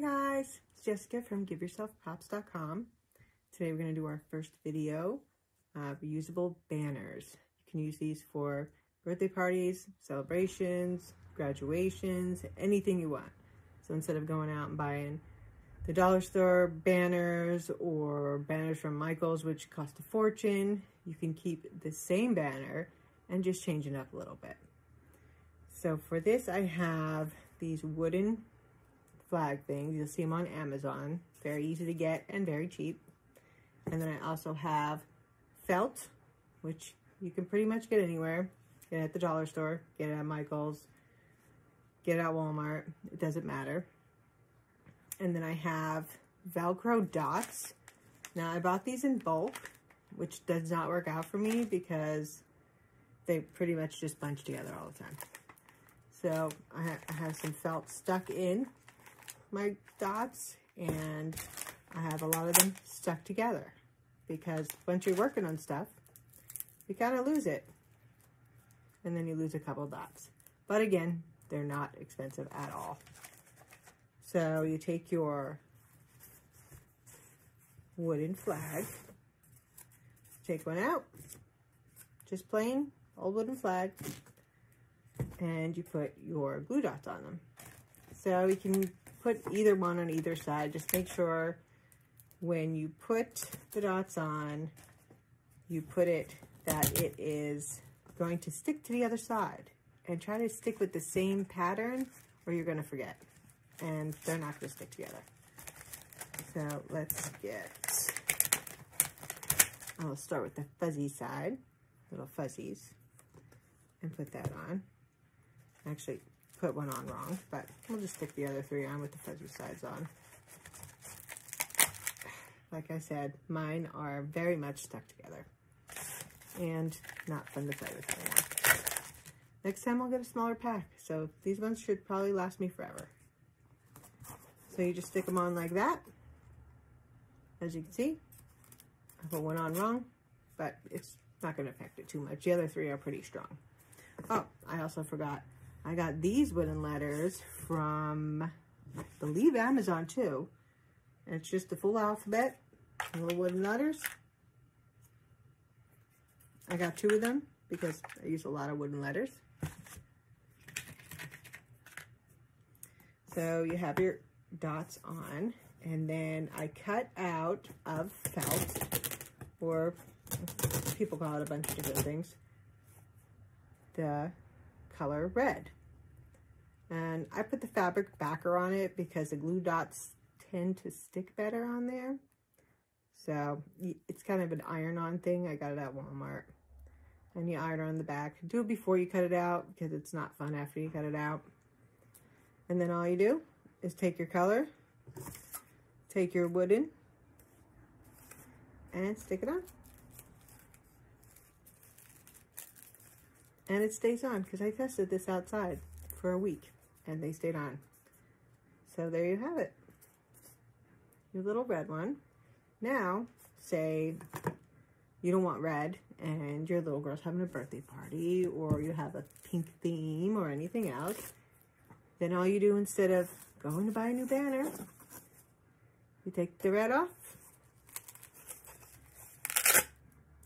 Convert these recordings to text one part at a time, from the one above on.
Guys, it's Jessica from GiveYourselfProps.com. Today we're going to do our first video, uh, reusable banners. You can use these for birthday parties, celebrations, graduations, anything you want. So instead of going out and buying the dollar store banners or banners from Michael's, which cost a fortune, you can keep the same banner and just change it up a little bit. So for this, I have these wooden flag things. You'll see them on Amazon. Very easy to get and very cheap. And then I also have felt, which you can pretty much get anywhere. Get it at the dollar store, get it at Michael's, get it at Walmart. It doesn't matter. And then I have Velcro dots. Now I bought these in bulk, which does not work out for me because they pretty much just bunch together all the time. So I, I have some felt stuck in my dots and I have a lot of them stuck together because once you're working on stuff, you kind of lose it. And then you lose a couple dots. But again, they're not expensive at all. So you take your wooden flag, take one out, just plain old wooden flag, and you put your glue dots on them. So you can put either one on either side. Just make sure when you put the dots on, you put it that it is going to stick to the other side. And try to stick with the same pattern or you're going to forget. And they're not going to stick together. So let's get, I'll start with the fuzzy side, little fuzzies, and put that on. Actually, put one on wrong, but we'll just stick the other three on with the fuzzy sides on. Like I said, mine are very much stuck together and not fun to play with anymore. Next time I'll get a smaller pack. So these ones should probably last me forever. So you just stick them on like that. As you can see, I put one on wrong, but it's not going to affect it too much. The other three are pretty strong. Oh, I also forgot I got these wooden letters from, I believe, Amazon too. And it's just the full alphabet, little wooden letters. I got two of them because I use a lot of wooden letters. So you have your dots on, and then I cut out of felt, or people call it a bunch of different things, the color red. And I put the fabric backer on it because the glue dots tend to stick better on there. So it's kind of an iron-on thing. I got it at Walmart. And you iron on the back. Do it before you cut it out because it's not fun after you cut it out. And then all you do is take your color, take your wooden, and stick it on. And it stays on because I tested this outside for a week and they stayed on. So there you have it. Your little red one. Now, say you don't want red and your little girl's having a birthday party or you have a pink theme or anything else, then all you do instead of going to buy a new banner, you take the red off.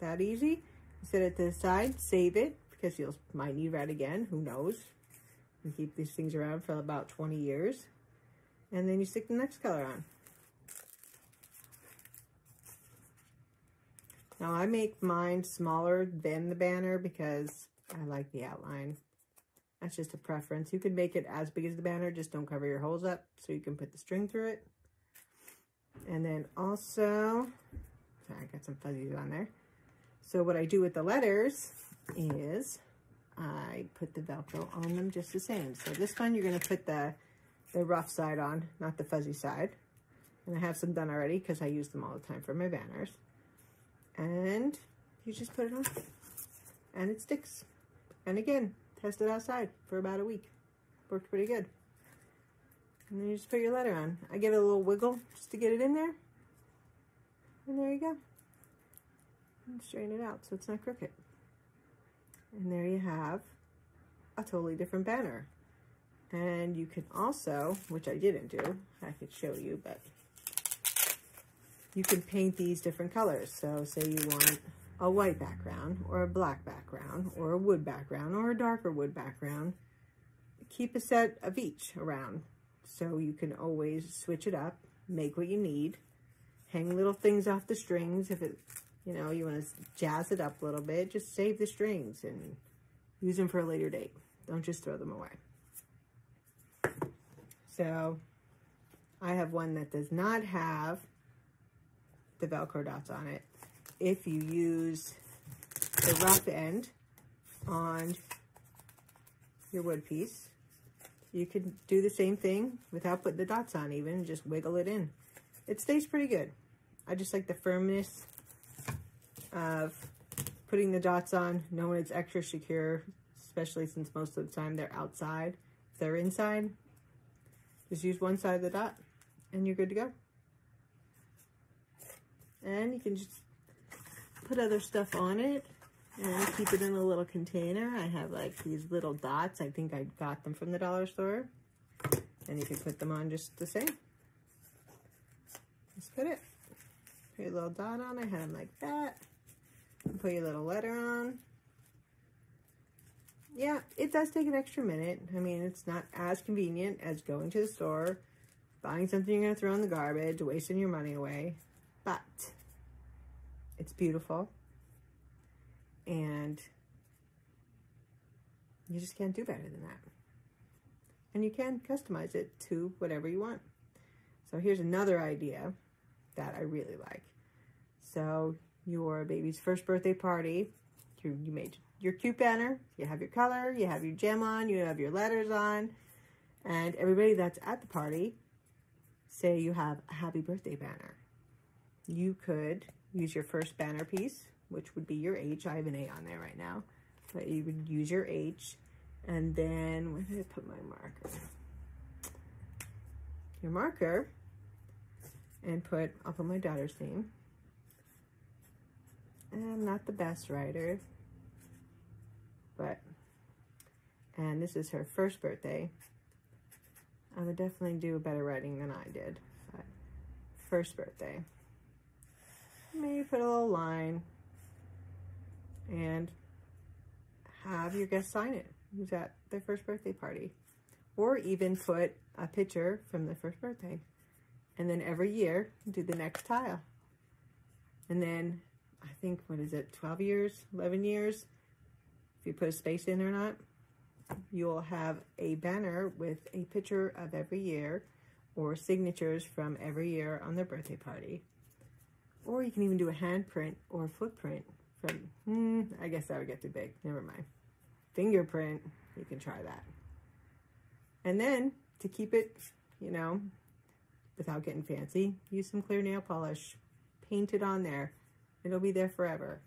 That easy. Set it to the side, save it, because you might need red again. Who knows? You keep these things around for about 20 years. And then you stick the next color on. Now I make mine smaller than the banner because I like the outline. That's just a preference. You can make it as big as the banner, just don't cover your holes up so you can put the string through it. And then also, sorry, I got some fuzzies on there. So what I do with the letters is I put the Velcro on them just the same. So this one, you're going to put the, the rough side on, not the fuzzy side. And I have some done already because I use them all the time for my banners. And you just put it on and it sticks. And again, test it outside for about a week. Worked pretty good. And then you just put your letter on. I give it a little wiggle just to get it in there. And there you go. And straighten it out so it's not crooked. And there you have a totally different banner. And you can also, which I didn't do, I could show you, but you can paint these different colors. So say you want a white background or a black background or a wood background or a darker wood background. Keep a set of each around so you can always switch it up, make what you need, hang little things off the strings if it, you know, you want to jazz it up a little bit, just save the strings and use them for a later date. Don't just throw them away. So I have one that does not have the Velcro dots on it. If you use the rough end on your wood piece, you can do the same thing without putting the dots on even, just wiggle it in. It stays pretty good. I just like the firmness of putting the dots on, knowing it's extra secure, especially since most of the time they're outside. If they're inside, just use one side of the dot and you're good to go. And you can just put other stuff on it and keep it in a little container. I have like these little dots. I think I got them from the dollar store. And you can put them on just the same. Just put it. Put a little dot on. I have them like that. Put your little letter on yeah, it does take an extra minute. I mean, it's not as convenient as going to the store, buying something you're going to throw in the garbage, wasting your money away. But it's beautiful. And you just can't do better than that. And you can customize it to whatever you want. So here's another idea that I really like. So your baby's first birthday party, you, you made your cute banner, you have your color, you have your gem on, you have your letters on, and everybody that's at the party, say you have a happy birthday banner. You could use your first banner piece, which would be your H. I have an A on there right now, but you would use your H, and then, where did I put my marker? Your marker, and put, I'll put my daughter's name. I'm not the best writer, but, and this is her first birthday. I would definitely do a better writing than I did, but first birthday. Maybe put a little line and have your guests sign it who's at their first birthday party. Or even put a picture from their first birthday. And then every year, do the next tile. And then, I think, what is it, 12 years, 11 years, if you put a space in or not, you'll have a banner with a picture of every year or signatures from every year on their birthday party. Or you can even do a handprint or a footprint from, hmm, I guess that would get too big. Never mind. Fingerprint, you can try that. And then to keep it, you know, without getting fancy, use some clear nail polish. Paint it on there. It'll be there forever.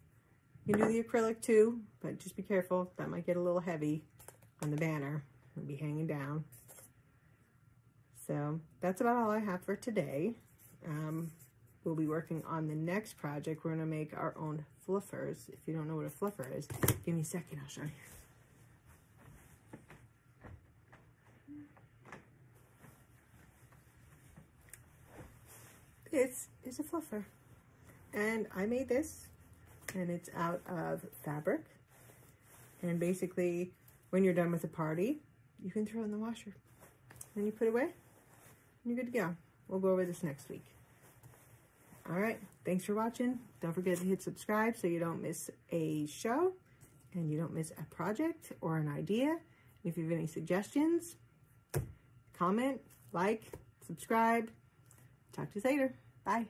You can do the acrylic too, but just be careful. That might get a little heavy on the banner. It'll be hanging down. So that's about all I have for today. Um, we'll be working on the next project. We're going to make our own fluffers. If you don't know what a fluffer is, give me a second. I'll show you. This is a fluffer. And I made this and it's out of fabric. And basically, when you're done with the party, you can throw in the washer. Then you put away, and you're good to go. We'll go over this next week. All right, thanks for watching. Don't forget to hit subscribe so you don't miss a show and you don't miss a project or an idea. If you have any suggestions, comment, like, subscribe. Talk to you later. Bye.